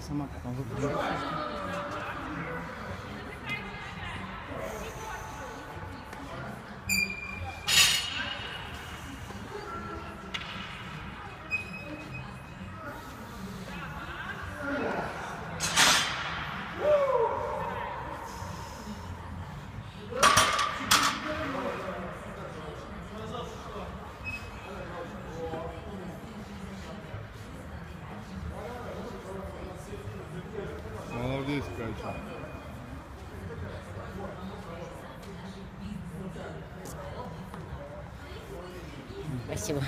Isso é uma Катя. Спасибо.